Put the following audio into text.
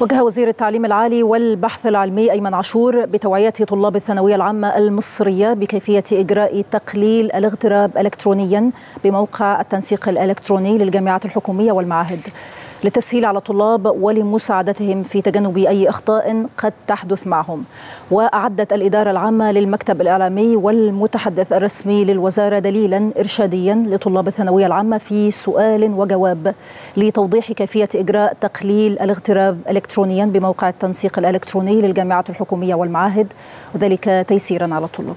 وجه وزير التعليم العالي والبحث العلمي أيمن عاشور بتوعية طلاب الثانوية العامة المصرية بكيفية إجراء تقليل الاغتراب إلكترونيا بموقع التنسيق الإلكتروني للجامعات الحكومية والمعاهد. للتسهيل على الطلاب ولمساعدتهم في تجنب أي أخطاء قد تحدث معهم. وأعدت الإدارة العامة للمكتب الإعلامي والمتحدث الرسمي للوزارة دليلا إرشاديا لطلاب الثانوية العامة في سؤال وجواب لتوضيح كيفية إجراء تقليل الاغتراب إلكترونيا بموقع التنسيق الإلكتروني للجامعات الحكومية والمعاهد وذلك تيسيرا على الطلاب.